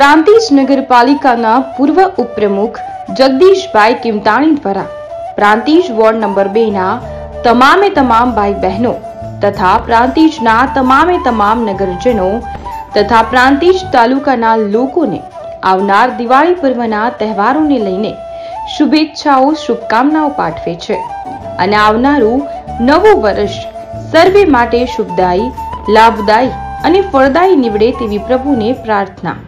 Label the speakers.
Speaker 1: પ્રાંતિજ નગરપાલિકાના પૂર્વ ઉપપ્રમુખ જગદીશભાઈ કિમતાણી દ્વારા પ્રાંતિજ વોર્ડ નંબર બે ના તમામે તમામ ભાઈ બહેનો તથા પ્રાંતિજના તમામે તમામ નગરજનો તથા પ્રાંતિજ તાલુકાના લોકોને આવનાર દિવાળી પર્વના તહેવારોને લઈને શુભેચ્છાઓ, શુભકામનાઓ પાઠવે છે. અને આવનારું નવું વર્ષ સર્વે માટે શુભદાયી, લાભદાયી અને ફળદાયી નીવડે તેવી પ્રભુને પ્રાર્થના